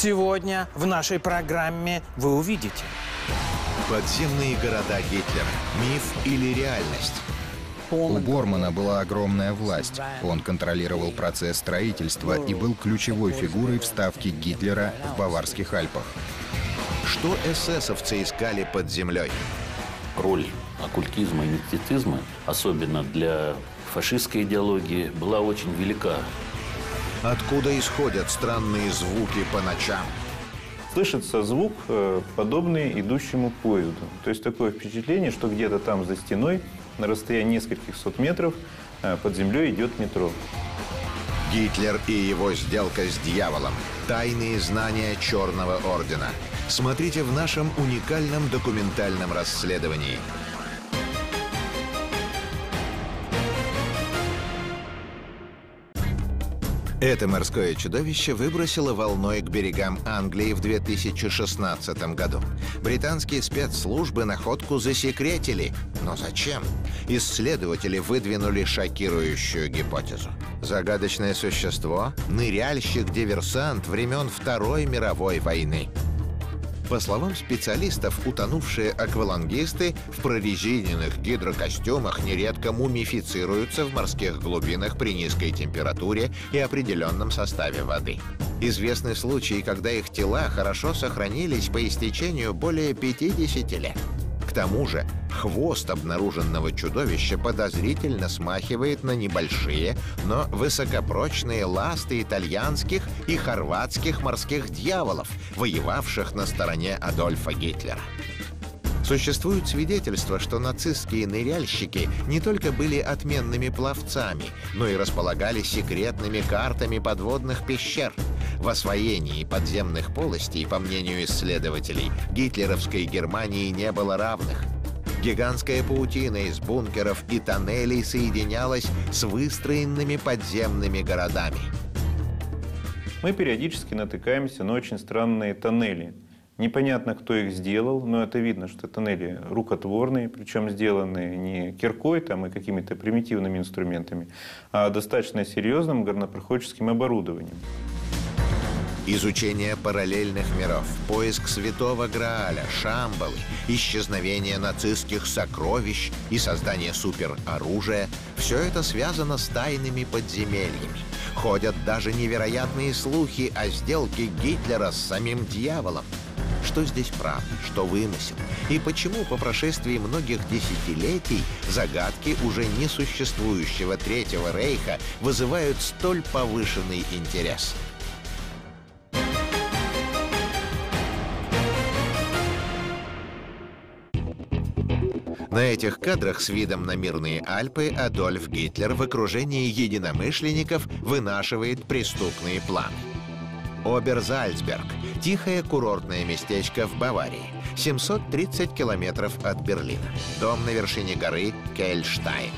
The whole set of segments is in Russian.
Сегодня в нашей программе вы увидите. Подземные города Гитлера. Миф или реальность? У Бормана была огромная власть. Он контролировал процесс строительства и был ключевой фигурой в ставке Гитлера в Баварских Альпах. Что эсэсовцы искали под землей? Роль оккультизма и мистицизма, особенно для фашистской идеологии, была очень велика. Откуда исходят странные звуки по ночам? Слышится звук, э, подобный идущему поезду. То есть такое впечатление, что где-то там за стеной, на расстоянии нескольких сот метров, э, под землей идет метро. Гитлер и его сделка с дьяволом. Тайные знания Черного Ордена. Смотрите в нашем уникальном документальном расследовании. Это морское чудовище выбросило волной к берегам Англии в 2016 году. Британские спецслужбы находку засекретили. Но зачем? Исследователи выдвинули шокирующую гипотезу. Загадочное существо — ныряльщик-диверсант времен Второй мировой войны. По словам специалистов, утонувшие аквалангисты в прорезиненных гидрокостюмах нередко мумифицируются в морских глубинах при низкой температуре и определенном составе воды. Известны случаи, когда их тела хорошо сохранились по истечению более 50 лет. К тому же хвост обнаруженного чудовища подозрительно смахивает на небольшие, но высокопрочные ласты итальянских и хорватских морских дьяволов, воевавших на стороне Адольфа Гитлера. Существуют свидетельства, что нацистские ныряльщики не только были отменными пловцами, но и располагали секретными картами подводных пещер. В освоении подземных полостей, по мнению исследователей, гитлеровской Германии не было равных. Гигантская паутина из бункеров и тоннелей соединялась с выстроенными подземными городами. Мы периодически натыкаемся на очень странные тоннели – Непонятно, кто их сделал, но это видно, что тоннели рукотворные, причем сделаны не киркой там, и какими-то примитивными инструментами, а достаточно серьезным горнопроходческим оборудованием. Изучение параллельных миров, поиск святого Грааля, Шамбалы, исчезновение нацистских сокровищ и создание супероружия – все это связано с тайными подземельями. Ходят даже невероятные слухи о сделке Гитлера с самим дьяволом – что здесь правда, что вымысел, и почему по прошествии многих десятилетий загадки уже несуществующего Третьего Рейха вызывают столь повышенный интерес. На этих кадрах с видом на мирные Альпы Адольф Гитлер в окружении единомышленников вынашивает преступные планы. Оберзальцберг – тихое курортное местечко в Баварии, 730 километров от Берлина. Дом на вершине горы Кельштайн.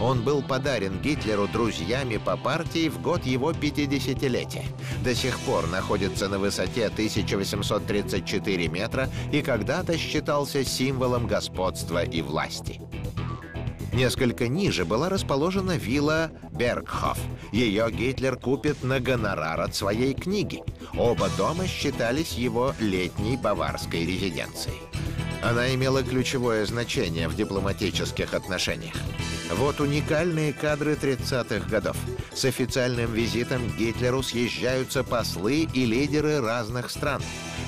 Он был подарен Гитлеру друзьями по партии в год его 50-летия. До сих пор находится на высоте 1834 метра и когда-то считался символом господства и власти. Несколько ниже была расположена вилла Бергхоф. Ее Гитлер купит на гонорар от своей книги. Оба дома считались его летней баварской резиденцией. Она имела ключевое значение в дипломатических отношениях. Вот уникальные кадры 30-х годов. С официальным визитом к Гитлеру съезжаются послы и лидеры разных стран.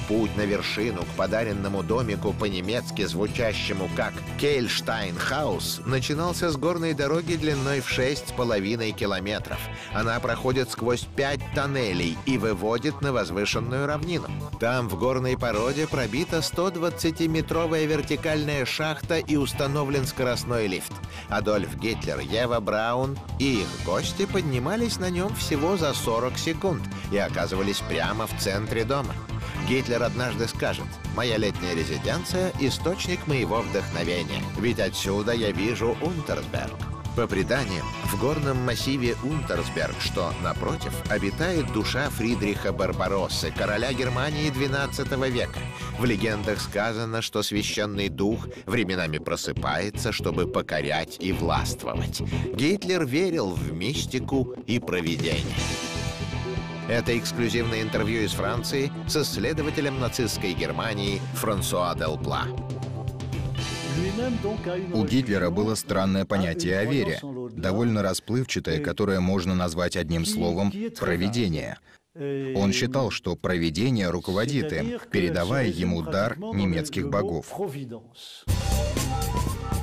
Путь на вершину к подаренному домику по-немецки звучащему как Кельштайнхаус начинался с горной дороги длиной в шесть с половиной километров. Она проходит сквозь пять тоннелей и выводит на возвышенную равнину. Там в горной породе пробита 120-метровая вертикальная шахта и установлен скоростной лифт. Адольф Гитлер, Ева Браун и их гости поднимались на нем всего за 40 секунд и оказывались прямо в центре дома. Гитлер однажды скажет, «Моя летняя резиденция — источник моего вдохновения, ведь отсюда я вижу Унтерсберг». По преданиям, в горном массиве Унтерсберг, что, напротив, обитает душа Фридриха Барбароссы, короля Германии XII века. В легендах сказано, что священный дух временами просыпается, чтобы покорять и властвовать. Гитлер верил в мистику и провидение. Это эксклюзивное интервью из Франции с исследователем нацистской Германии Франсуа Делпла. У Гитлера было странное понятие о вере, довольно расплывчатое, которое можно назвать одним словом «провидение». Он считал, что провидение руководит им, передавая ему дар немецких богов.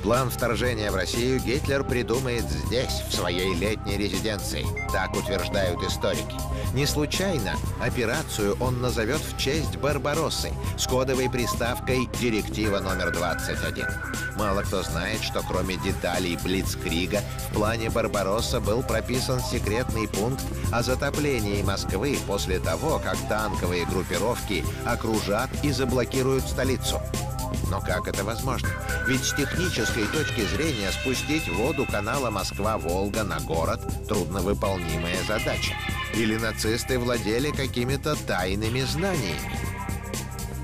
План вторжения в Россию Гитлер придумает здесь, в своей летней резиденции. Так утверждают историки. Не случайно операцию он назовет в честь Барбароссы с кодовой приставкой «Директива номер 21». Мало кто знает, что кроме деталей Блицкрига в плане Барбаросса был прописан секретный пункт о затоплении Москвы после того, как танковые группировки окружат и заблокируют столицу. Но как это возможно? Ведь с технической точки зрения спустить воду канала Москва-Волга на город – трудновыполнимая задача. Или нацисты владели какими-то тайными знаниями?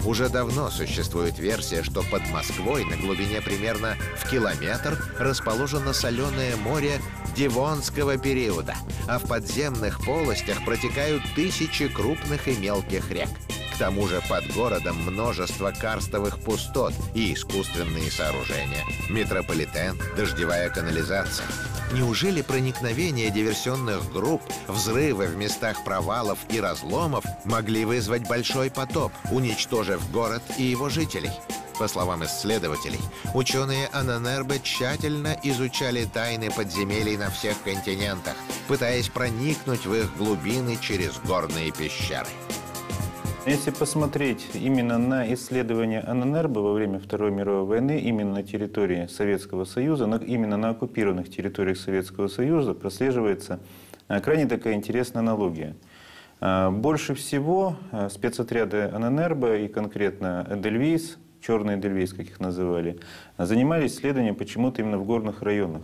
Уже давно существует версия, что под Москвой на глубине примерно в километр расположено соленое море Дивонского периода, а в подземных полостях протекают тысячи крупных и мелких рек. К тому же под городом множество карстовых пустот и искусственные сооружения. Метрополитен, дождевая канализация. Неужели проникновение диверсионных групп, взрывы в местах провалов и разломов могли вызвать большой потоп, уничтожив город и его жителей? По словам исследователей, ученые Ананербе тщательно изучали тайны подземелий на всех континентах, пытаясь проникнуть в их глубины через горные пещеры. Если посмотреть именно на исследования АННРБ во время Второй мировой войны, именно на территории Советского Союза, но именно на оккупированных территориях Советского Союза прослеживается а, крайне такая интересная аналогия. А, больше всего а, спецотряды АННРБ и конкретно Эдельвейс, черный Эдельвейс, как их называли, занимались исследованием почему-то именно в горных районах.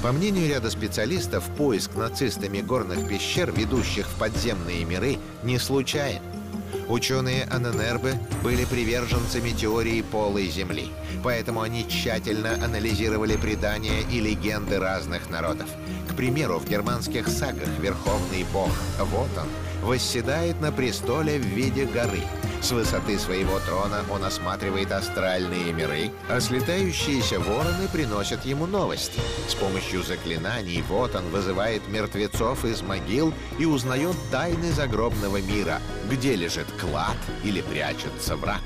По мнению ряда специалистов, поиск нацистами горных пещер, ведущих в подземные миры, не случайен. Ученые Аненербе были приверженцами теории полой Земли, поэтому они тщательно анализировали предания и легенды разных народов. К примеру, в германских сагах верховный бог, вот он, восседает на престоле в виде горы. С высоты своего трона он осматривает астральные миры, а слетающиеся вороны приносят ему новости. С помощью заклинаний вот он вызывает мертвецов из могил и узнает тайны загробного мира, где лежит клад или прячется враг.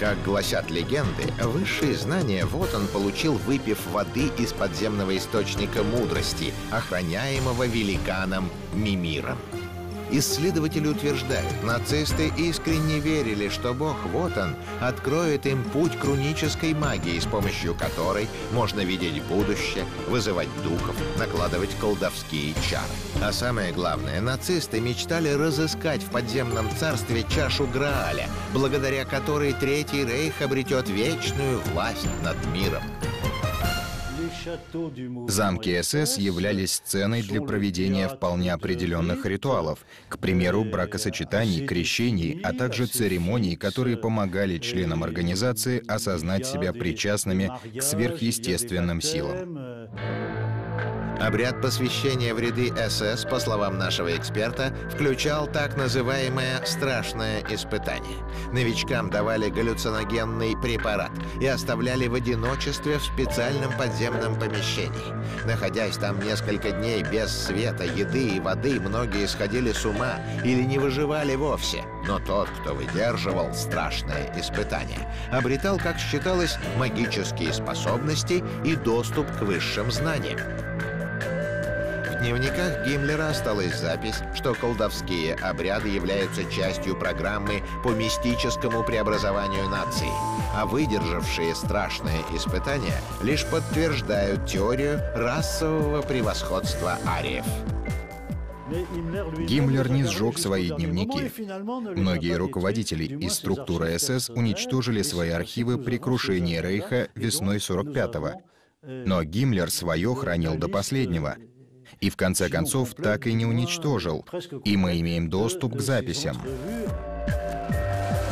Как гласят легенды, высшие знания вот он получил, выпив воды из подземного источника мудрости, охраняемого великаном Мимиром. Исследователи утверждают, нацисты искренне верили, что Бог вот он откроет им путь к рунической магии, с помощью которой можно видеть будущее, вызывать духов, накладывать колдовские чары. А самое главное, нацисты мечтали разыскать в подземном царстве чашу Грааля, благодаря которой Третий Рейх обретет вечную власть над миром. Замки СС являлись сценой для проведения вполне определенных ритуалов, к примеру, бракосочетаний, крещений, а также церемоний, которые помогали членам организации осознать себя причастными к сверхъестественным силам. Обряд посвящения в ряды СС, по словам нашего эксперта, включал так называемое «страшное испытание». Новичкам давали галлюциногенный препарат и оставляли в одиночестве в специальном подземном помещении. Находясь там несколько дней без света, еды и воды, многие сходили с ума или не выживали вовсе. Но тот, кто выдерживал страшное испытание, обретал, как считалось, магические способности и доступ к высшим знаниям. В дневниках Гиммлера осталась запись, что колдовские обряды являются частью программы по мистическому преобразованию нации, а выдержавшие страшное испытание лишь подтверждают теорию расового превосходства ариев. Гиммлер не сжег свои дневники. Многие руководители из структуры СС уничтожили свои архивы при крушении Рейха весной 45-го. Но Гиммлер свое хранил до последнего — и в конце концов так и не уничтожил. И мы имеем доступ к записям.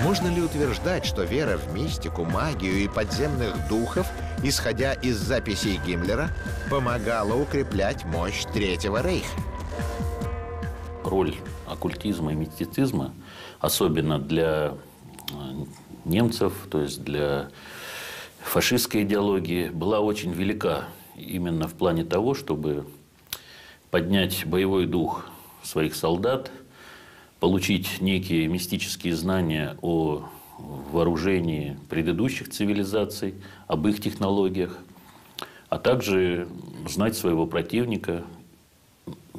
Можно ли утверждать, что вера в мистику, магию и подземных духов, исходя из записей Гиммлера, помогала укреплять мощь Третьего Рейха? роль оккультизма и мистицизма, особенно для э, немцев, то есть для фашистской идеологии, была очень велика именно в плане того, чтобы поднять боевой дух своих солдат, получить некие мистические знания о вооружении предыдущих цивилизаций, об их технологиях, а также знать своего противника,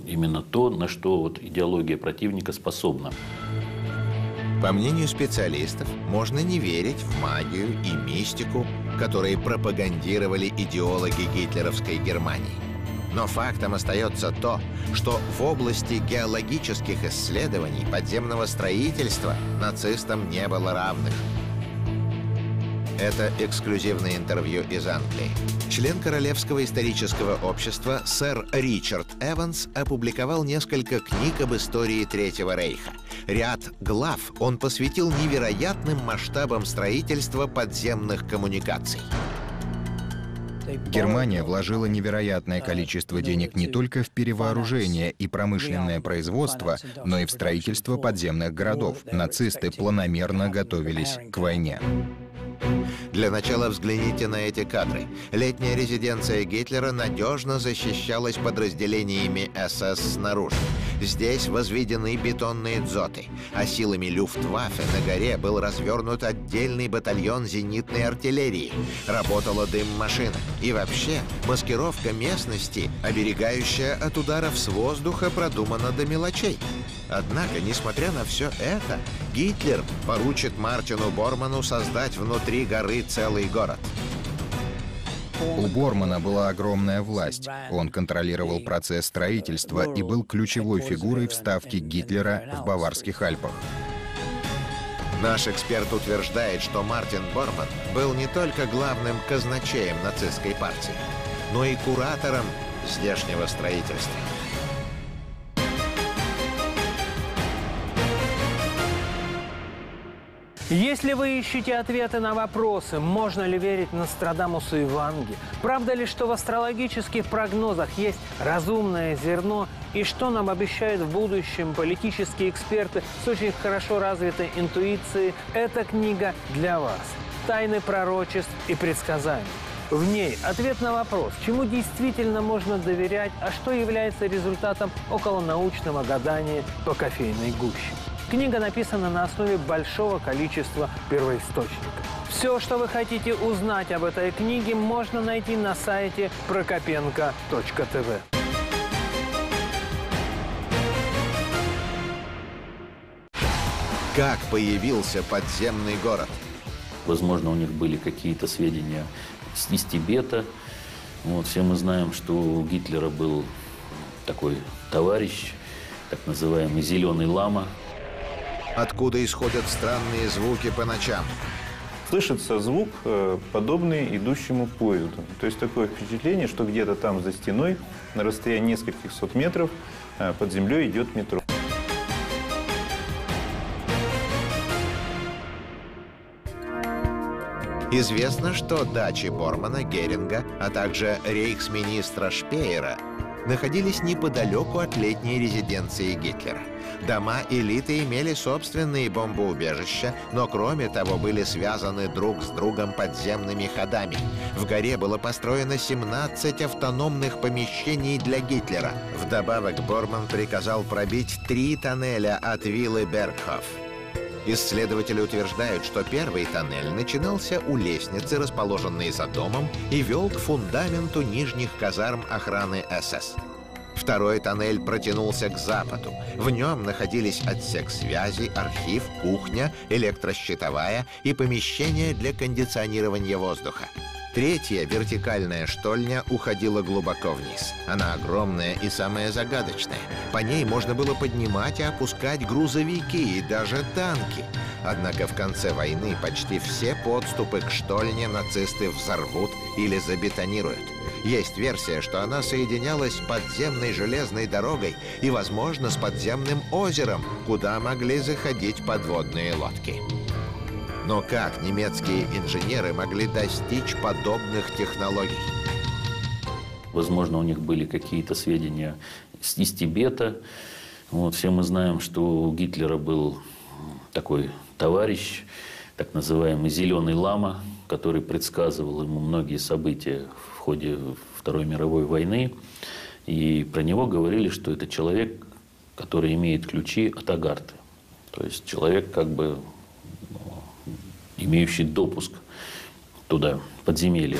именно то, на что вот идеология противника способна. По мнению специалистов, можно не верить в магию и мистику, которые пропагандировали идеологи гитлеровской Германии. Но фактом остается то, что в области геологических исследований подземного строительства нацистам не было равных. Это эксклюзивное интервью из Англии. Член Королевского исторического общества сэр Ричард Эванс опубликовал несколько книг об истории Третьего Рейха. Ряд глав он посвятил невероятным масштабам строительства подземных коммуникаций. Германия вложила невероятное количество денег не только в перевооружение и промышленное производство, но и в строительство подземных городов. Нацисты планомерно готовились к войне. Для начала взгляните на эти кадры. Летняя резиденция Гитлера надежно защищалась подразделениями СС снаружи. Здесь возведены бетонные дзоты, а силами Люфтваффе на горе был развернут отдельный батальон зенитной артиллерии. Работала дым-машина. И вообще, маскировка местности, оберегающая от ударов с воздуха, продумана до мелочей. Однако, несмотря на все это, Гитлер поручит Мартину Борману создать внутри горы целый город. У Бормана была огромная власть. Он контролировал процесс строительства и был ключевой фигурой в ставке Гитлера в Баварских Альпах. Наш эксперт утверждает, что Мартин Борман был не только главным казначеем нацистской партии, но и куратором здешнего строительства. Если вы ищете ответы на вопросы, можно ли верить Нострадамусу и Ванге, правда ли, что в астрологических прогнозах есть разумное зерно, и что нам обещают в будущем политические эксперты с очень хорошо развитой интуицией, эта книга для вас. Тайны пророчеств и предсказаний. В ней ответ на вопрос, чему действительно можно доверять, а что является результатом околонаучного гадания по кофейной гуще. Книга написана на основе большого количества первоисточников. Все, что вы хотите узнать об этой книге, можно найти на сайте прокопенко.тв. Как появился подземный город? Возможно, у них были какие-то сведения из Тибета. Вот, все мы знаем, что у Гитлера был такой товарищ, так называемый «зеленый лама», Откуда исходят странные звуки по ночам? Слышится звук, э, подобный идущему поезду. То есть такое впечатление, что где-то там за стеной, на расстоянии нескольких сот метров, э, под землей идет метро. Известно, что дачи Бормана, Геринга, а также рейхсминистра Шпеера находились неподалеку от летней резиденции Гитлера. Дома элиты имели собственные бомбоубежища, но кроме того были связаны друг с другом подземными ходами. В горе было построено 17 автономных помещений для Гитлера. Вдобавок Борман приказал пробить три тоннеля от виллы Бергхоф. Исследователи утверждают, что первый тоннель начинался у лестницы, расположенной за домом, и вел к фундаменту нижних казарм охраны СС. Второй тоннель протянулся к западу. В нем находились отсек связи, архив, кухня, электрощитовая и помещение для кондиционирования воздуха. Третья вертикальная штольня уходила глубоко вниз. Она огромная и самая загадочная. По ней можно было поднимать и опускать грузовики и даже танки. Однако в конце войны почти все подступы к штольне нацисты взорвут или забетонируют. Есть версия, что она соединялась с подземной железной дорогой и, возможно, с подземным озером, куда могли заходить подводные лодки. Но как немецкие инженеры могли достичь подобных технологий? Возможно, у них были какие-то сведения из Тибета. Вот, все мы знаем, что у Гитлера был такой товарищ, так называемый «зеленый лама», который предсказывал ему многие события в ходе Второй мировой войны. И про него говорили, что это человек, который имеет ключи от Агарты. То есть человек, как бы имеющий допуск туда, подземелье.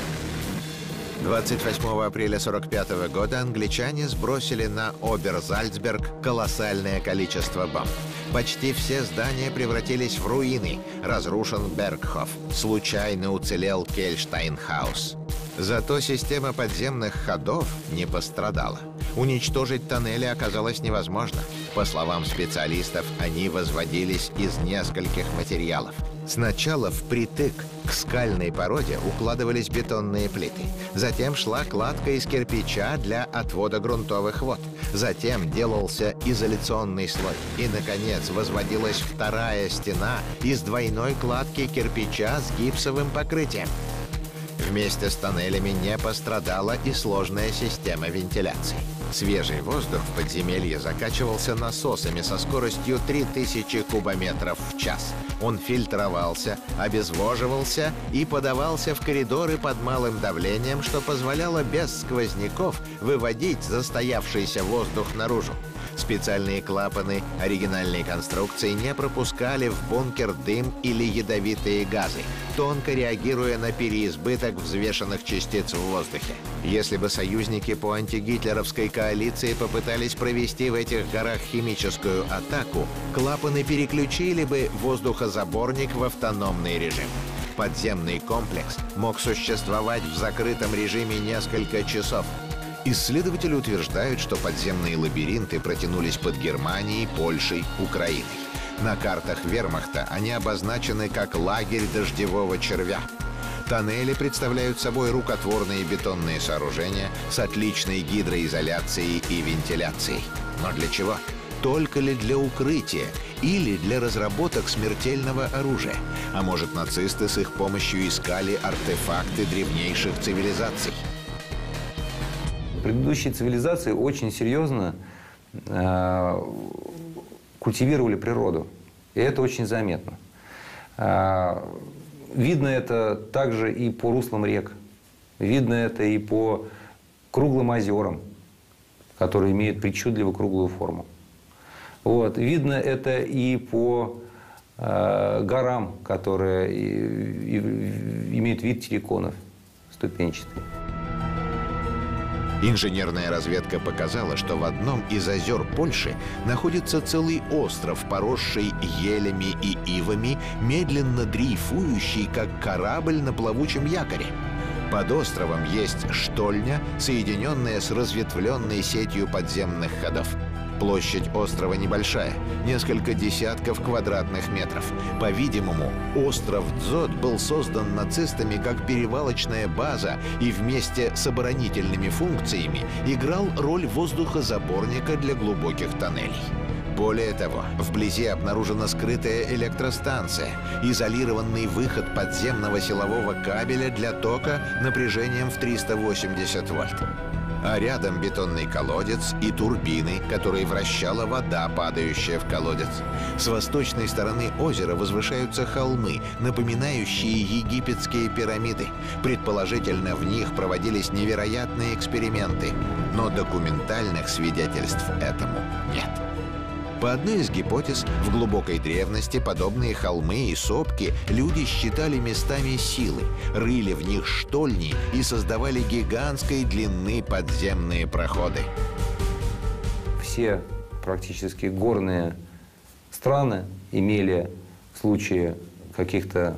28 апреля 1945 года англичане сбросили на Оберзальцберг колоссальное количество бомб. Почти все здания превратились в руины. Разрушен Бергхоф. Случайно уцелел Кельштайнхаус. Зато система подземных ходов не пострадала. Уничтожить тоннели оказалось невозможно. По словам специалистов, они возводились из нескольких материалов. Сначала впритык к скальной породе укладывались бетонные плиты. Затем шла кладка из кирпича для отвода грунтовых вод. Затем делался изоляционный слой. И, наконец, возводилась вторая стена из двойной кладки кирпича с гипсовым покрытием. Вместе с тоннелями не пострадала и сложная система вентиляции. Свежий воздух в подземелье закачивался насосами со скоростью 3000 кубометров в час. Он фильтровался, обезвоживался и подавался в коридоры под малым давлением, что позволяло без сквозняков выводить застоявшийся воздух наружу. Специальные клапаны оригинальной конструкции не пропускали в бункер дым или ядовитые газы, тонко реагируя на переизбыток взвешенных частиц в воздухе. Если бы союзники по антигитлеровской коалиции попытались провести в этих горах химическую атаку, клапаны переключили бы воздухозаборник в автономный режим. Подземный комплекс мог существовать в закрытом режиме несколько часов, Исследователи утверждают, что подземные лабиринты протянулись под Германией, Польшей, Украиной. На картах вермахта они обозначены как лагерь дождевого червя. Тоннели представляют собой рукотворные бетонные сооружения с отличной гидроизоляцией и вентиляцией. Но для чего? Только ли для укрытия или для разработок смертельного оружия? А может, нацисты с их помощью искали артефакты древнейших цивилизаций? Предыдущие цивилизации очень серьезно э, культивировали природу. И это очень заметно. Э, видно это также и по руслам рек. Видно это и по круглым озерам, которые имеют причудливо круглую форму. Вот. Видно это и по э, горам, которые и, и, имеют вид терриконов ступенчатые. Инженерная разведка показала, что в одном из озер Польши находится целый остров, поросший елями и ивами, медленно дрейфующий, как корабль на плавучем якоре. Под островом есть штольня, соединенная с разветвленной сетью подземных ходов. Площадь острова небольшая, несколько десятков квадратных метров. По-видимому, остров Дзот был создан нацистами как перевалочная база и вместе с оборонительными функциями играл роль воздухозаборника для глубоких тоннелей. Более того, вблизи обнаружена скрытая электростанция, изолированный выход подземного силового кабеля для тока напряжением в 380 вольт а рядом бетонный колодец и турбины, которые вращала вода, падающая в колодец. С восточной стороны озера возвышаются холмы, напоминающие египетские пирамиды. Предположительно, в них проводились невероятные эксперименты, но документальных свидетельств этому нет. По одной из гипотез, в глубокой древности подобные холмы и сопки люди считали местами силы, рыли в них штольни и создавали гигантской длины подземные проходы. Все практически горные страны имели в случае каких-то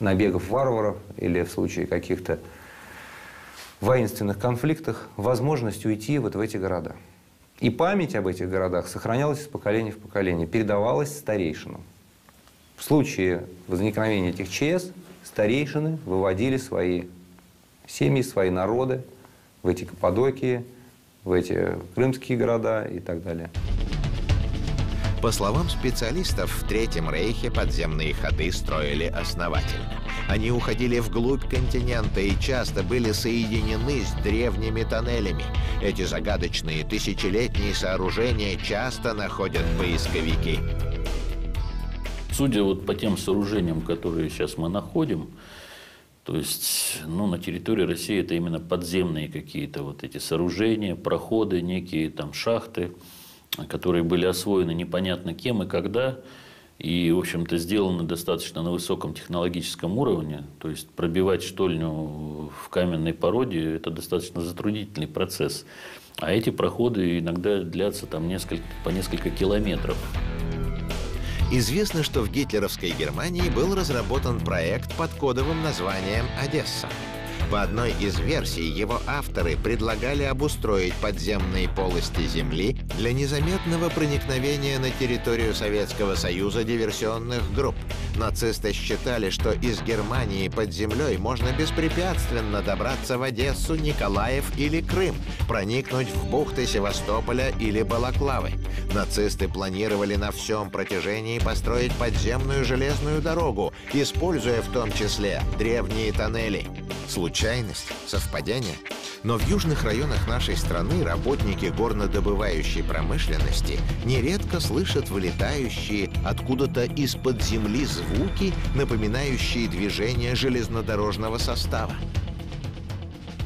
набегов варваров или в случае каких-то воинственных конфликтов возможность уйти вот в эти города. И память об этих городах сохранялась из поколения в поколение, передавалась старейшинам. В случае возникновения этих ЧС старейшины выводили свои семьи, свои народы в эти Каппадокии, в эти крымские города и так далее. По словам специалистов, в Третьем Рейхе подземные ходы строили основательно. Они уходили вглубь континента и часто были соединены с древними тоннелями. Эти загадочные тысячелетние сооружения часто находят поисковики. Судя вот по тем сооружениям, которые сейчас мы находим, то есть ну, на территории России это именно подземные какие-то вот эти сооружения, проходы, некие там шахты, которые были освоены непонятно кем и когда, и, в общем-то, сделаны достаточно на высоком технологическом уровне. То есть пробивать штольню в каменной породе – это достаточно затруднительный процесс. А эти проходы иногда длятся там несколько, по несколько километров. Известно, что в гитлеровской Германии был разработан проект под кодовым названием «Одесса». По одной из версий его авторы предлагали обустроить подземные полости Земли для незаметного проникновения на территорию Советского Союза диверсионных групп. Нацисты считали, что из Германии под землей можно беспрепятственно добраться в Одессу, Николаев или Крым, проникнуть в бухты Севастополя или Балаклавы. Нацисты планировали на всем протяжении построить подземную железную дорогу, используя в том числе древние тоннели. Случайность? Совпадение? Но в южных районах нашей страны работники горнодобывающей промышленности нередко слышат вылетающие откуда-то из-под земли звуки, напоминающие движение железнодорожного состава.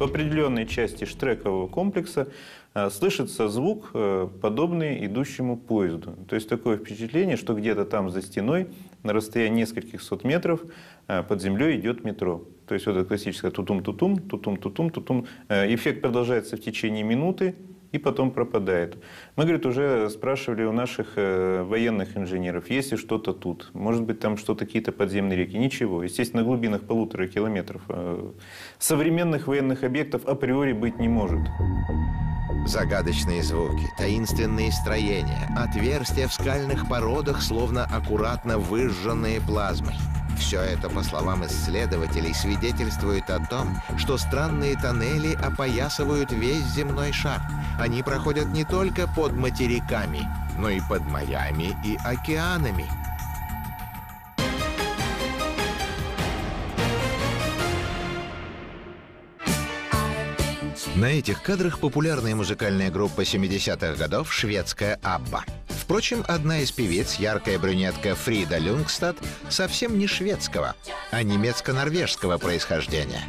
В определенной части штрекового комплекса э, слышится звук, э, подобный идущему поезду. То есть такое впечатление, что где-то там за стеной, на расстоянии нескольких сот метров, э, под землей идет метро. То есть вот это классическое тутум-тутум, тутум-тутум, тутум. Эффект продолжается в течение минуты, и потом пропадает. Мы, говорит, уже спрашивали у наших э, военных инженеров, есть ли что-то тут, может быть, там что-то, какие-то подземные реки. Ничего. Естественно, на глубинах полутора километров э, современных военных объектов априори быть не может. Загадочные звуки, таинственные строения, отверстия в скальных породах, словно аккуратно выжженные плазмой. Все это, по словам исследователей, свидетельствует о том, что странные тоннели опоясывают весь земной шар. Они проходят не только под материками, но и под морями и океанами. На этих кадрах популярная музыкальная группа 70-х годов шведская «Абба». Впрочем, одна из певиц, яркая брюнетка Фрида Люнгстад, совсем не шведского, а немецко-норвежского происхождения.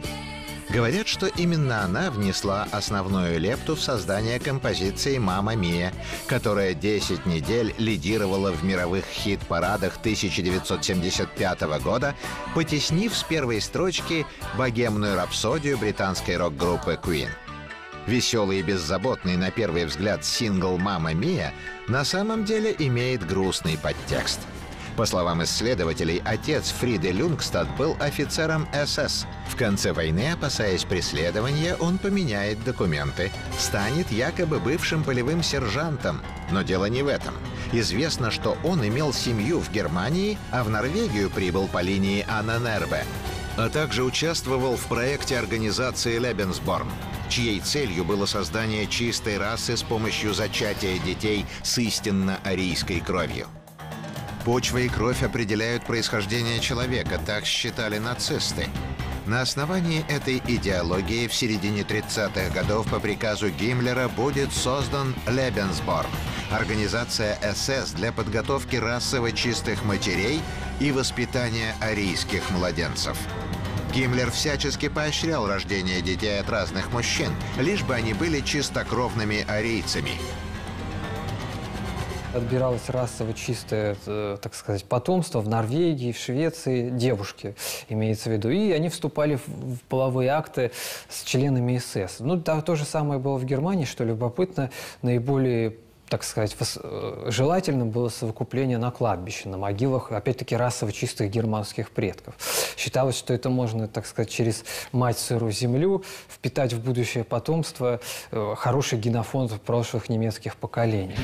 Говорят, что именно она внесла основную лепту в создание композиции «Мама Мия», которая 10 недель лидировала в мировых хит-парадах 1975 года, потеснив с первой строчки богемную рапсодию британской рок-группы Queen. Веселый и беззаботный на первый взгляд сингл «Мама Мия» на самом деле имеет грустный подтекст. По словам исследователей, отец Фриды Люнгстад был офицером СС. В конце войны, опасаясь преследования, он поменяет документы, станет якобы бывшим полевым сержантом. Но дело не в этом. Известно, что он имел семью в Германии, а в Норвегию прибыл по линии Анненербе, а также участвовал в проекте организации Лебенсборн чьей целью было создание чистой расы с помощью зачатия детей с истинно арийской кровью. Почва и кровь определяют происхождение человека, так считали нацисты. На основании этой идеологии в середине 30-х годов по приказу Гиммлера будет создан Лебенсборн – организация СС для подготовки расово чистых матерей и воспитания арийских младенцев – Гиммлер всячески поощрял рождение детей от разных мужчин, лишь бы они были чистокровными арийцами. Отбиралось расово чистое, э, так сказать, потомство в Норвегии, в Швеции, девушки, имеется в виду. И они вступали в половые акты с членами СС. Ну, да, то же самое было в Германии, что любопытно. Наиболее так сказать, э, желательным было совокупление на кладбище, на могилах, опять-таки, расово чистых германских предков. Считалось, что это можно, так сказать, через мать сырую землю впитать в будущее потомство э, хороший генофонд прошлых немецких поколений.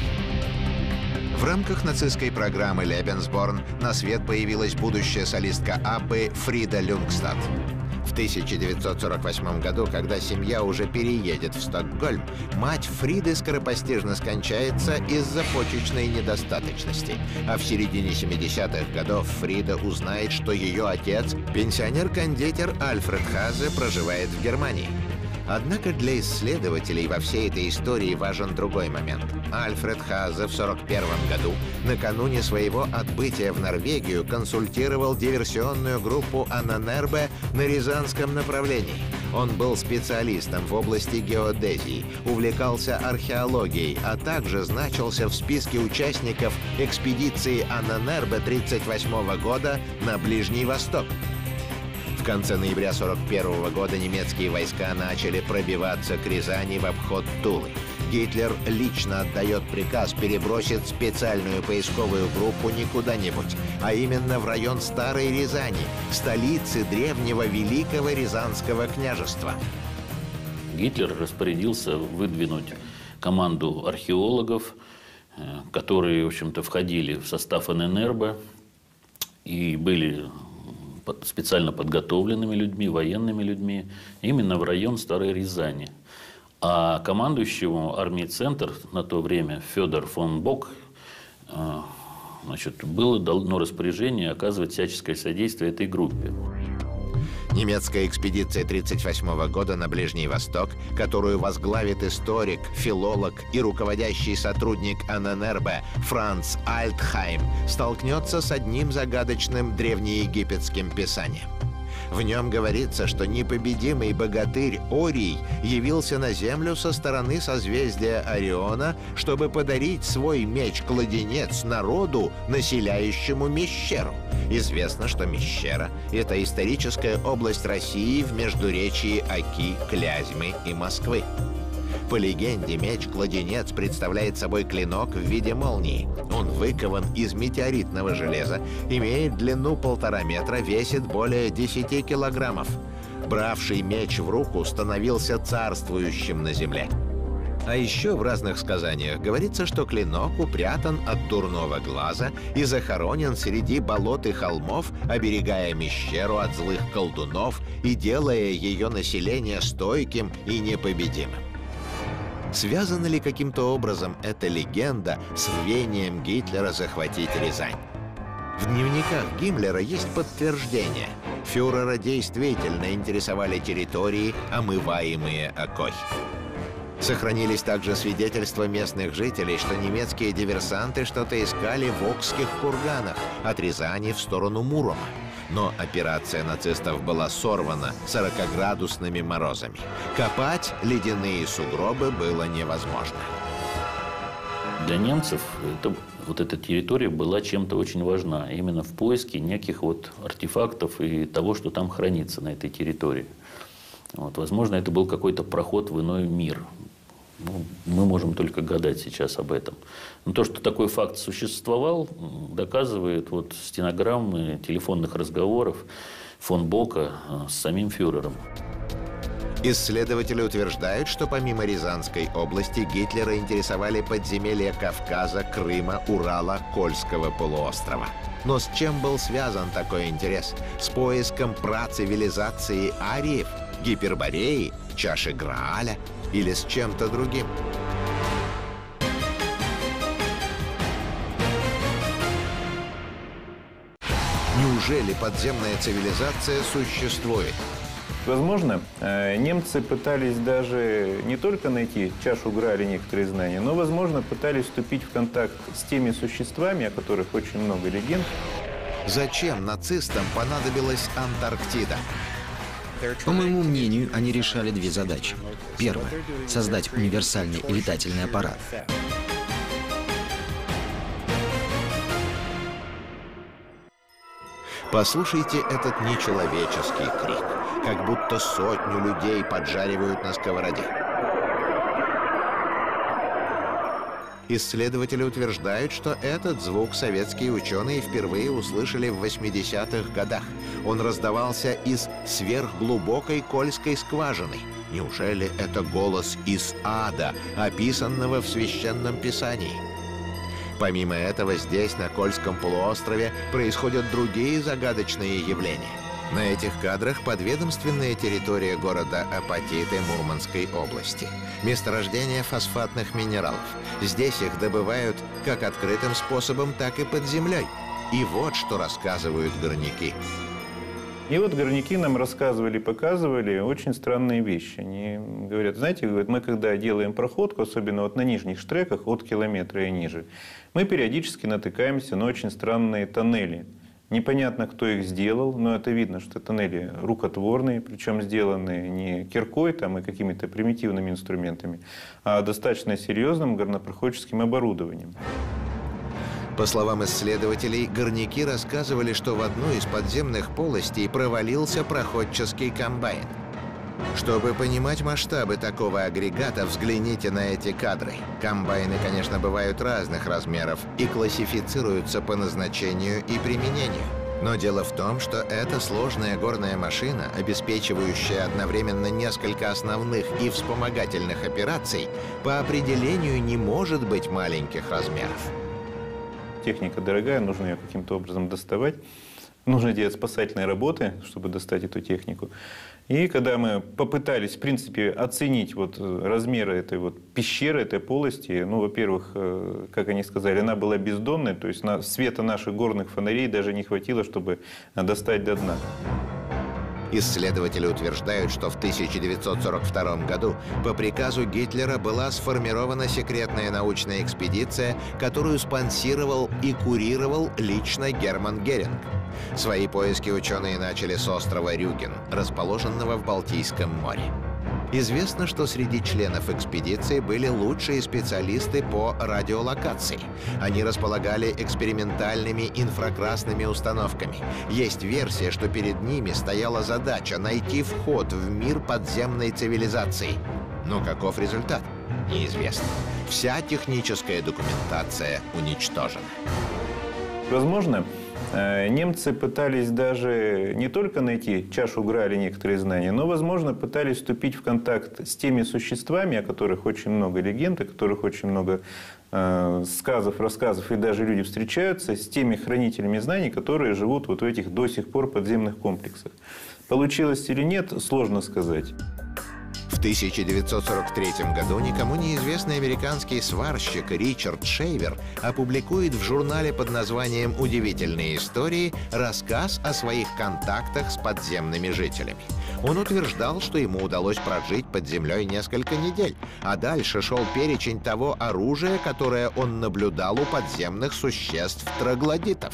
В рамках нацистской программы «Лебенсборн» на свет появилась будущая солистка Аббы Фрида Люнгстад. 1948 году, когда семья уже переедет в Стокгольм, мать Фриды скоропостижно скончается из-за почечной недостаточности. А в середине 70-х годов Фрида узнает, что ее отец, пенсионер-кондитер Альфред Хазе, проживает в Германии. Однако для исследователей во всей этой истории важен другой момент. Альфред Хазе в 1941 году, накануне своего отбытия в Норвегию, консультировал диверсионную группу Ананербе на Рязанском направлении. Он был специалистом в области геодезии, увлекался археологией, а также значился в списке участников экспедиции Ананербе 1938 года на Ближний Восток конце ноября 1941 года немецкие войска начали пробиваться к Рязани в обход Тулы. Гитлер лично отдает приказ перебросить специальную поисковую группу не куда-нибудь, а именно в район Старой Рязани, столицы древнего Великого Рязанского княжества. Гитлер распорядился выдвинуть команду археологов, э, которые, в общем-то, входили в состав ННРБ и были специально подготовленными людьми, военными людьми, именно в район Старой Рязани. А командующему армии «Центр» на то время Федор фон Бок э, значит, было дано распоряжение оказывать всяческое содействие этой группе. Немецкая экспедиция 1938 года на Ближний Восток, которую возглавит историк, филолог и руководящий сотрудник АННРБ Франц Альтхайм, столкнется с одним загадочным древнеегипетским писанием. В нем говорится, что непобедимый богатырь Орий явился на Землю со стороны созвездия Ориона, чтобы подарить свой меч-кладенец народу, населяющему Мещеру. Известно, что Мещера — это историческая область России в междуречии Оки, Клязьмы и Москвы. По легенде, меч-кладенец представляет собой клинок в виде молнии. Он выкован из метеоритного железа, имеет длину полтора метра, весит более 10 килограммов. Бравший меч в руку становился царствующим на земле. А еще в разных сказаниях говорится, что клинок упрятан от дурного глаза и захоронен среди болот и холмов, оберегая Мещеру от злых колдунов и делая ее население стойким и непобедимым. Связана ли каким-то образом эта легенда с рвением Гитлера захватить Рязань? В дневниках Гиммлера есть подтверждение. Фюрера действительно интересовали территории, омываемые окой. Сохранились также свидетельства местных жителей, что немецкие диверсанты что-то искали в Окских курганах от Рязани в сторону Мурома. Но операция нацистов была сорвана 40-градусными морозами. Копать ледяные сугробы было невозможно. Для немцев это, вот эта территория была чем-то очень важна. Именно в поиске неких вот артефактов и того, что там хранится на этой территории. Вот, возможно, это был какой-то проход в иной мир. Ну, мы можем только гадать сейчас об этом. Но то, что такой факт существовал, доказывает вот стенограммы телефонных разговоров фон Бока э, с самим фюрером. Исследователи утверждают, что помимо Рязанской области Гитлера интересовали подземелья Кавказа, Крыма, Урала, Кольского полуострова. Но с чем был связан такой интерес? С поиском працивилизации ариев, гипербореи, чаши Грааля – или с чем-то другим. Неужели подземная цивилизация существует? Возможно, э, немцы пытались даже не только найти чашу Граали некоторые знания, но, возможно, пытались вступить в контакт с теми существами, о которых очень много легенд. Зачем нацистам понадобилась Антарктида? По моему мнению, они решали две задачи. Первое — создать универсальный летательный аппарат. Послушайте этот нечеловеческий крик, как будто сотню людей поджаривают на сковороде. Исследователи утверждают, что этот звук советские ученые впервые услышали в 80-х годах. Он раздавался из сверхглубокой кольской скважины. Неужели это голос из ада, описанного в Священном Писании? Помимо этого, здесь, на Кольском полуострове, происходят другие загадочные явления. На этих кадрах подведомственная территория города Апатиты Мурманской области. Месторождение фосфатных минералов. Здесь их добывают как открытым способом, так и под землей. И вот что рассказывают горняки. И вот горняки нам рассказывали, показывали очень странные вещи. Они говорят, знаете, говорят, мы когда делаем проходку, особенно вот на нижних штреках, от километра и ниже, мы периодически натыкаемся на очень странные тоннели – Непонятно, кто их сделал, но это видно, что тоннели рукотворные, причем сделаны не киркой там, и какими-то примитивными инструментами, а достаточно серьезным горнопроходческим оборудованием. По словам исследователей, горняки рассказывали, что в одну из подземных полостей провалился проходческий комбайн – чтобы понимать масштабы такого агрегата, взгляните на эти кадры. Комбайны, конечно, бывают разных размеров и классифицируются по назначению и применению. Но дело в том, что эта сложная горная машина, обеспечивающая одновременно несколько основных и вспомогательных операций, по определению не может быть маленьких размеров. Техника дорогая, нужно ее каким-то образом доставать. Нужно делать спасательные работы, чтобы достать эту технику. И когда мы попытались, в принципе, оценить вот э, размеры этой вот пещеры, этой полости, ну, во-первых, э, как они сказали, она была бездонной, то есть света наших горных фонарей даже не хватило, чтобы достать до дна. Исследователи утверждают, что в 1942 году по приказу Гитлера была сформирована секретная научная экспедиция, которую спонсировал и курировал лично Герман Геринг. Свои поиски ученые начали с острова Рюген, расположенного в Балтийском море. Известно, что среди членов экспедиции были лучшие специалисты по радиолокации. Они располагали экспериментальными инфракрасными установками. Есть версия, что перед ними стояла задача найти вход в мир подземной цивилизации. Но каков результат? Неизвестно. Вся техническая документация уничтожена. Возможно, немцы пытались даже не только найти чашу Граали некоторые знания, но, возможно, пытались вступить в контакт с теми существами, о которых очень много легенд, о которых очень много э, сказов, рассказов, и даже люди встречаются, с теми хранителями знаний, которые живут вот в этих до сих пор подземных комплексах. Получилось или нет, сложно сказать. В 1943 году никому неизвестный американский сварщик Ричард Шейвер опубликует в журнале под названием «Удивительные истории» рассказ о своих контактах с подземными жителями. Он утверждал, что ему удалось прожить под землей несколько недель, а дальше шел перечень того оружия, которое он наблюдал у подземных существ троглодитов.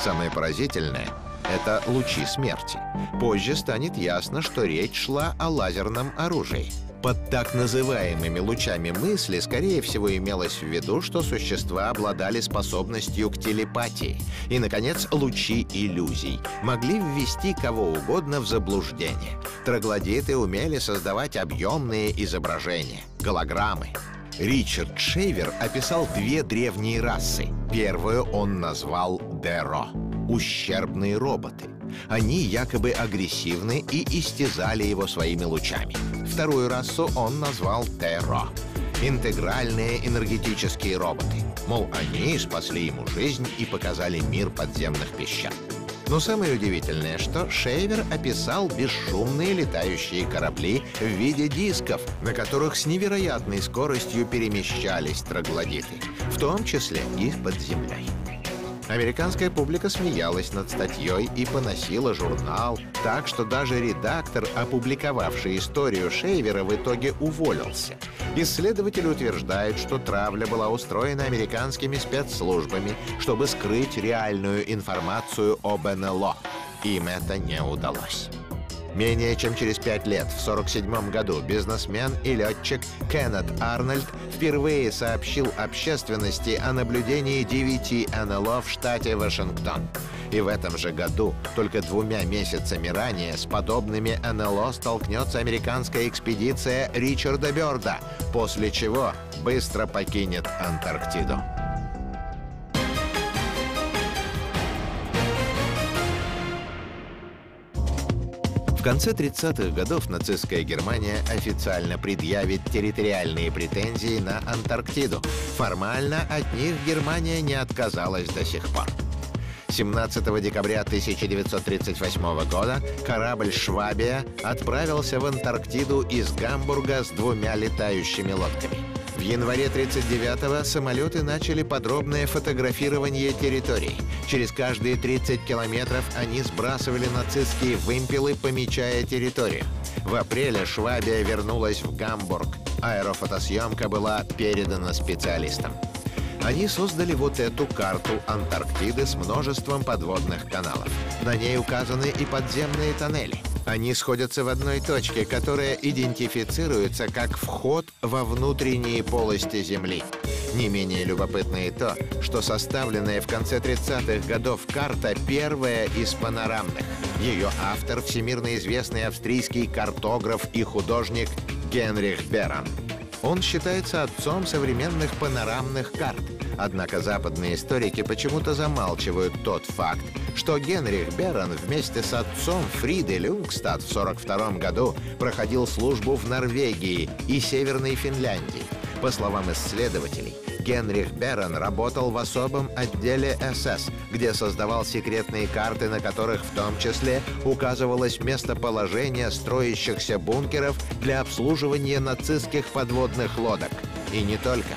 Самое поразительное — это лучи смерти. Позже станет ясно, что речь шла о лазерном оружии. Под так называемыми лучами мысли, скорее всего, имелось в виду, что существа обладали способностью к телепатии. И, наконец, лучи иллюзий могли ввести кого угодно в заблуждение. Троглодиты умели создавать объемные изображения, голограммы. Ричард Шейвер описал две древние расы. Первую он назвал Деро — ущербные роботы. Они якобы агрессивны и истязали его своими лучами. Вторую расу он назвал Теро — интегральные энергетические роботы. Мол, они спасли ему жизнь и показали мир подземных пещер. Но самое удивительное, что Шейвер описал бесшумные летающие корабли в виде дисков, на которых с невероятной скоростью перемещались троглодиты, в том числе и под землей. Американская публика смеялась над статьей и поносила журнал, так что даже редактор, опубликовавший историю Шейвера, в итоге уволился. Исследователи утверждают, что травля была устроена американскими спецслужбами, чтобы скрыть реальную информацию об НЛО. Им это не удалось. Менее чем через пять лет, в 1947 году, бизнесмен и летчик Кеннет Арнольд впервые сообщил общественности о наблюдении 9 НЛО в штате Вашингтон. И в этом же году, только двумя месяцами ранее, с подобными НЛО столкнется американская экспедиция Ричарда Бёрда, после чего быстро покинет Антарктиду. Конце 30-х годов нацистская Германия официально предъявит территориальные претензии на Антарктиду. Формально от них Германия не отказалась до сих пор. 17 декабря 1938 года корабль «Швабия» отправился в Антарктиду из Гамбурга с двумя летающими лодками. В январе 1939-го самолеты начали подробное фотографирование территорий. Через каждые 30 километров они сбрасывали нацистские вымпелы, помечая территорию. В апреле Швабия вернулась в Гамбург. Аэрофотосъемка была передана специалистам. Они создали вот эту карту Антарктиды с множеством подводных каналов. На ней указаны и подземные тоннели. Они сходятся в одной точке, которая идентифицируется как вход во внутренние полости Земли. Не менее любопытно и то, что составленная в конце 30-х годов карта первая из панорамных. Ее автор – всемирно известный австрийский картограф и художник Генрих Беран. Он считается отцом современных панорамных карт. Однако западные историки почему-то замалчивают тот факт, что Генрих Берон вместе с отцом Фриды Люнгстад в 1942 году проходил службу в Норвегии и Северной Финляндии. По словам исследователей, Генрих Берон работал в особом отделе СС, где создавал секретные карты, на которых в том числе указывалось местоположение строящихся бункеров для обслуживания нацистских подводных лодок. И не только.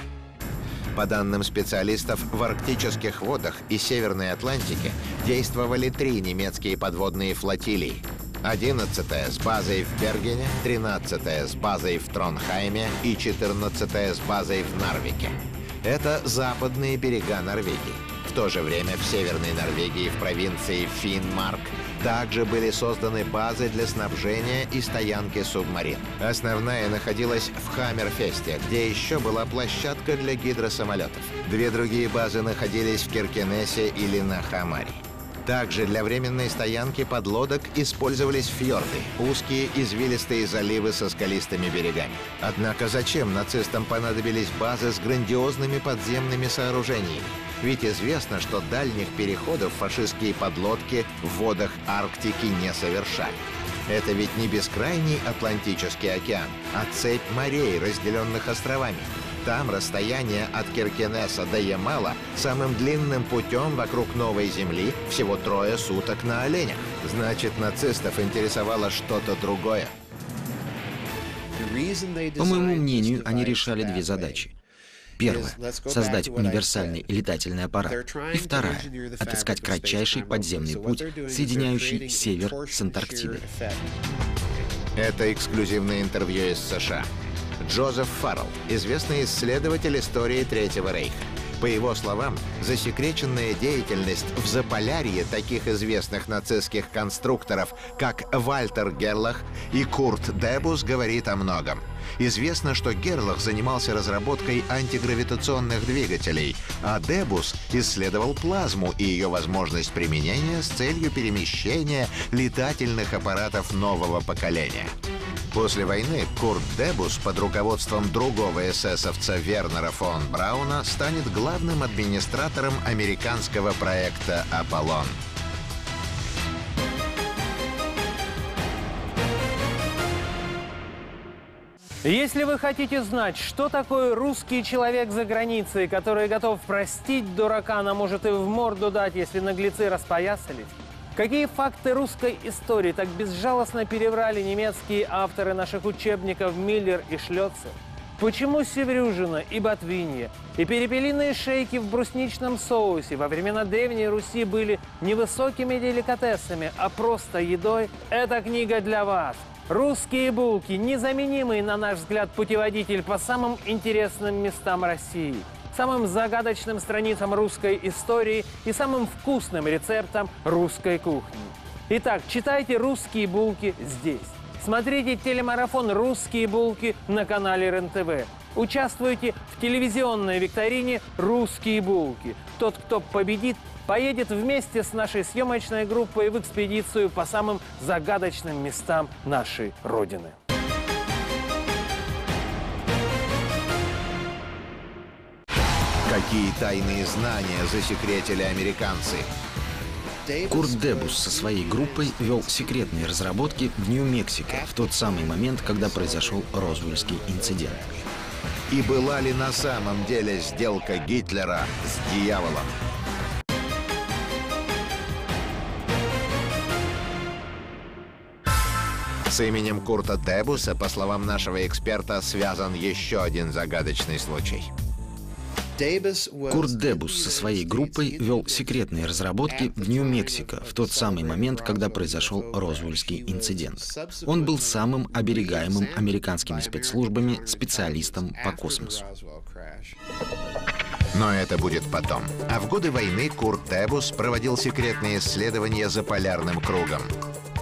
По данным специалистов, в арктических водах и Северной Атлантике действовали три немецкие подводные флотилии. 11 с базой в Бергене, 13 с базой в Тронхайме и 14 с базой в Нарвике. Это западные берега Норвегии. В то же время в Северной Норвегии в провинции Финмарк также были созданы базы для снабжения и стоянки субмарин. Основная находилась в Хаммерфесте, где еще была площадка для гидросамолетов. Две другие базы находились в Киркенесе или на Хамаре. Также для временной стоянки подлодок использовались фьорды – узкие извилистые заливы со скалистыми берегами. Однако зачем нацистам понадобились базы с грандиозными подземными сооружениями? Ведь известно, что дальних переходов фашистские подлодки в водах Арктики не совершали. Это ведь не бескрайний Атлантический океан, а цепь морей, разделенных островами. Там расстояние от Киркенеса до Ямала самым длинным путем вокруг Новой Земли всего трое суток на оленях. Значит, нацистов интересовало что-то другое. По моему мнению, они решали две задачи. Первое — создать универсальный летательный аппарат. И вторая — отыскать кратчайший подземный путь, соединяющий север с Антарктидой. Это эксклюзивное интервью из США. Джозеф Фаррелл, известный исследователь истории Третьего Рейха. По его словам, засекреченная деятельность в Заполярье таких известных нацистских конструкторов, как Вальтер Герлах и Курт Дебус, говорит о многом. Известно, что Герлах занимался разработкой антигравитационных двигателей, а Дебус исследовал плазму и ее возможность применения с целью перемещения летательных аппаратов нового поколения. После войны Курт Дебус под руководством другого эсэсовца Вернера фон Брауна станет главным администратором американского проекта «Аполлон». Если вы хотите знать, что такое русский человек за границей, который готов простить дурака, но может и в морду дать, если наглецы распоясались, Какие факты русской истории так безжалостно переврали немецкие авторы наших учебников Миллер и Шлёцер? Почему Севрюжина и Ботвинья и перепелиные шейки в брусничном соусе во времена Древней Руси были не высокими деликатесами, а просто едой? Эта книга для вас. Русские булки – незаменимый, на наш взгляд, путеводитель по самым интересным местам России – самым загадочным страницам русской истории и самым вкусным рецептам русской кухни. Итак, читайте «Русские булки» здесь. Смотрите телемарафон «Русские булки» на канале РЕН-ТВ. Участвуйте в телевизионной викторине «Русские булки». Тот, кто победит, поедет вместе с нашей съемочной группой в экспедицию по самым загадочным местам нашей Родины. Какие тайные знания засекретили американцы? Курт Дебус со своей группой вел секретные разработки в Нью-Мексико в тот самый момент, когда произошел Розвельский инцидент. И была ли на самом деле сделка Гитлера с дьяволом? С именем Курта Дебуса, по словам нашего эксперта, связан еще один загадочный случай. Курт Дебус со своей группой вел секретные разработки в Нью-Мексико в тот самый момент, когда произошел Розвельский инцидент. Он был самым оберегаемым американскими спецслужбами специалистом по космосу. Но это будет потом. А в годы войны Курт Дебус проводил секретные исследования за полярным кругом.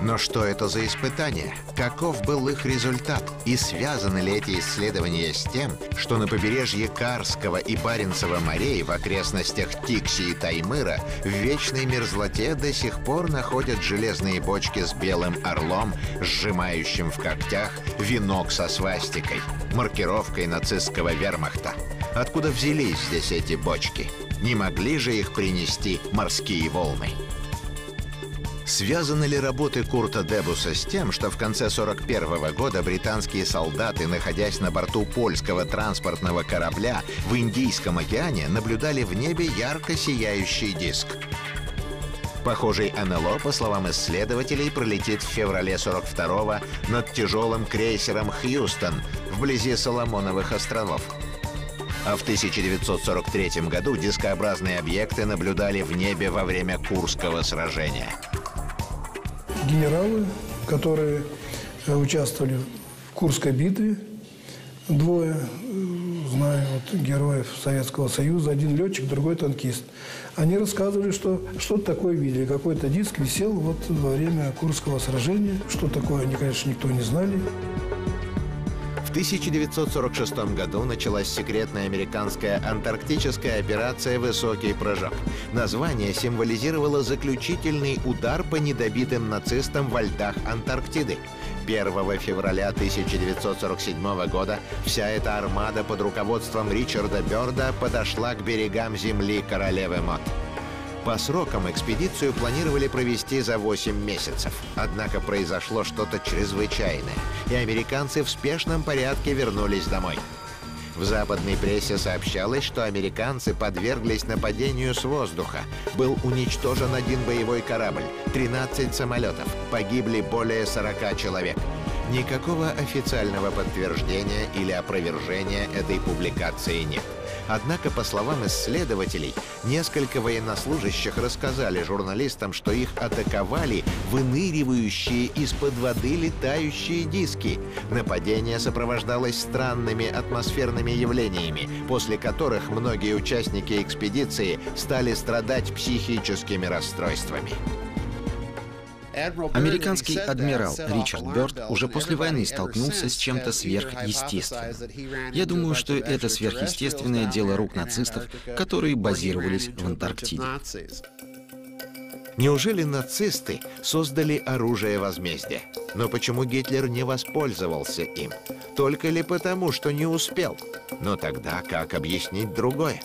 Но что это за испытания? Каков был их результат? И связаны ли эти исследования с тем, что на побережье Карского и Баренцева морей в окрестностях Тикси и Таймыра в вечной мерзлоте до сих пор находят железные бочки с белым орлом, сжимающим в когтях венок со свастикой, маркировкой нацистского вермахта? Откуда взялись здесь эти бочки? Не могли же их принести морские волны? Связаны ли работы Курта Дебуса с тем, что в конце 41 года британские солдаты, находясь на борту польского транспортного корабля в Индийском океане, наблюдали в небе ярко сияющий диск? Похожий НЛО, по словам исследователей, пролетит в феврале 42-го над тяжелым крейсером «Хьюстон» вблизи Соломоновых островов. А в 1943 году дискообразные объекты наблюдали в небе во время Курского сражения генералы, которые э, участвовали в Курской битве. Двое, э, знаю, вот, героев Советского Союза. Один летчик, другой танкист. Они рассказывали, что что-то такое видели. Какой-то диск висел вот во время Курского сражения. Что такое, они, конечно, никто не знали. В 1946 году началась секретная американская антарктическая операция «Высокий прыжок». Название символизировало заключительный удар по недобитым нацистам во льдах Антарктиды. 1 февраля 1947 года вся эта армада под руководством Ричарда Бёрда подошла к берегам земли королевы Мот. По срокам экспедицию планировали провести за 8 месяцев. Однако произошло что-то чрезвычайное, и американцы в спешном порядке вернулись домой. В западной прессе сообщалось, что американцы подверглись нападению с воздуха. Был уничтожен один боевой корабль, 13 самолетов, погибли более 40 человек. Никакого официального подтверждения или опровержения этой публикации нет. Однако, по словам исследователей, несколько военнослужащих рассказали журналистам, что их атаковали выныривающие из-под воды летающие диски. Нападение сопровождалось странными атмосферными явлениями, после которых многие участники экспедиции стали страдать психическими расстройствами. Американский адмирал Ричард Бёрд уже после войны столкнулся с чем-то сверхъестественным. Я думаю, что это сверхъестественное дело рук нацистов, которые базировались в Антарктиде. Неужели нацисты создали оружие возмездия? Но почему Гитлер не воспользовался им? Только ли потому, что не успел? Но тогда как объяснить другое?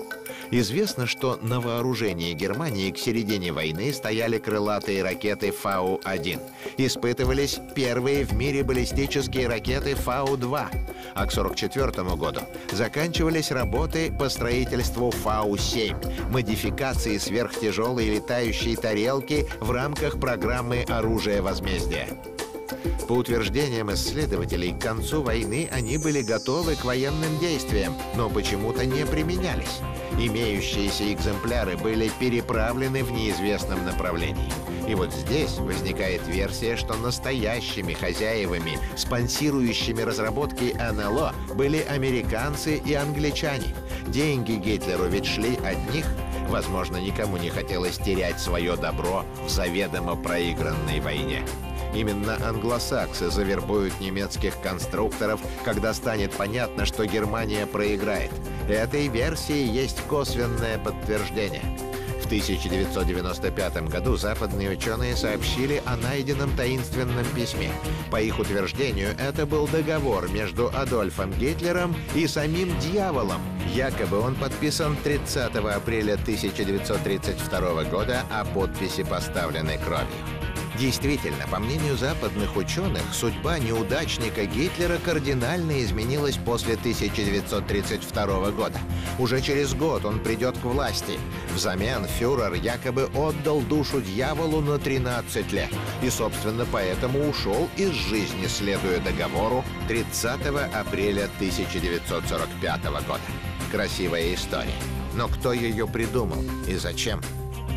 Известно, что на вооружении Германии к середине войны стояли крылатые ракеты Фау-1. Испытывались первые в мире баллистические ракеты Фау-2. А к 1944 году заканчивались работы по строительству Фау-7, модификации сверхтяжелой летающей тарелки в рамках программы «Оружие возмездия». По утверждениям исследователей, к концу войны они были готовы к военным действиям, но почему-то не применялись. Имеющиеся экземпляры были переправлены в неизвестном направлении. И вот здесь возникает версия, что настоящими хозяевами, спонсирующими разработки НЛО, были американцы и англичане. Деньги Гитлеру ведь шли от них. Возможно, никому не хотелось терять свое добро в заведомо проигранной войне. Именно англосаксы завербуют немецких конструкторов, когда станет понятно, что Германия проиграет. Этой версии есть косвенное подтверждение. В 1995 году западные ученые сообщили о найденном таинственном письме. По их утверждению, это был договор между Адольфом Гитлером и самим дьяволом. Якобы он подписан 30 апреля 1932 года, а подписи поставлены кровью. Действительно, по мнению западных ученых, судьба неудачника Гитлера кардинально изменилась после 1932 года. Уже через год он придет к власти. Взамен фюрер якобы отдал душу дьяволу на 13 лет. И, собственно, поэтому ушел из жизни, следуя договору 30 апреля 1945 года. Красивая история. Но кто ее придумал и зачем?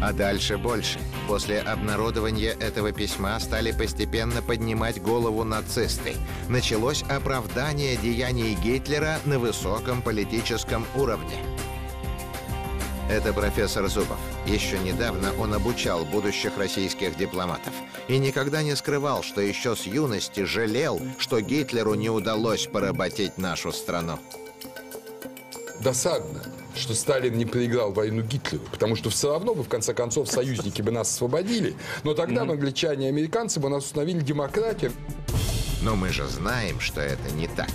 А дальше больше. После обнародования этого письма стали постепенно поднимать голову нацисты. Началось оправдание деяний Гитлера на высоком политическом уровне. Это профессор Зубов. Еще недавно он обучал будущих российских дипломатов. И никогда не скрывал, что еще с юности жалел, что Гитлеру не удалось поработить нашу страну. Досадно, что Сталин не проиграл войну Гитлеру, потому что все равно бы, в конце концов, союзники бы нас освободили, но тогда mm-hmm. англичане и американцы бы нас установили демократию. Но мы же знаем, что это не так.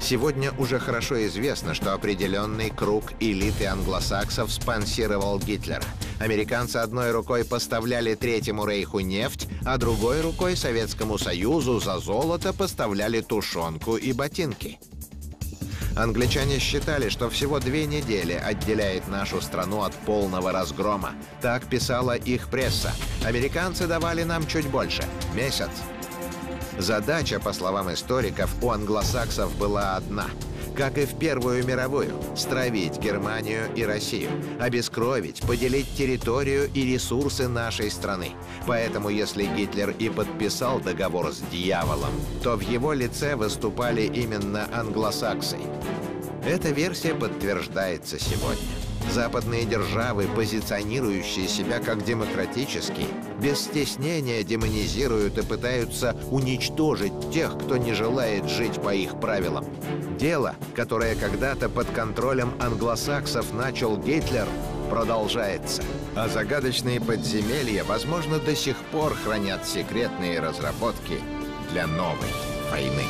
Сегодня уже хорошо известно, что определенный круг элиты англосаксов спонсировал Гитлера. Американцы одной рукой поставляли Третьему Рейху нефть, а другой рукой Советскому Союзу за золото поставляли тушенку и ботинки. Англичане считали, что всего две недели отделяет нашу страну от полного разгрома. Так писала их пресса. Американцы давали нам чуть больше – месяц. Задача, по словам историков, у англосаксов была одна – как и в Первую мировую, стравить Германию и Россию, обескровить, поделить территорию и ресурсы нашей страны. Поэтому, если Гитлер и подписал договор с дьяволом, то в его лице выступали именно англосаксы. Эта версия подтверждается сегодня. Западные державы, позиционирующие себя как демократические, без стеснения демонизируют и пытаются уничтожить тех, кто не желает жить по их правилам. Дело, которое когда-то под контролем англосаксов начал Гитлер, продолжается. А загадочные подземелья, возможно, до сих пор хранят секретные разработки для новой войны.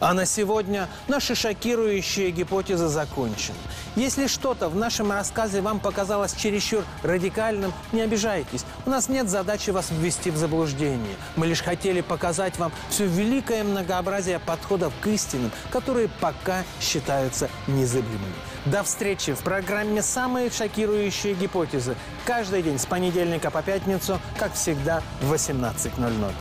А на сегодня наши шокирующие гипотезы закончены. Если что-то в нашем рассказе вам показалось чересчур радикальным, не обижайтесь. У нас нет задачи вас ввести в заблуждение. Мы лишь хотели показать вам все великое многообразие подходов к истинам, которые пока считаются незыблемыми. До встречи в программе «Самые шокирующие гипотезы» каждый день с понедельника по пятницу, как всегда, в 18.00.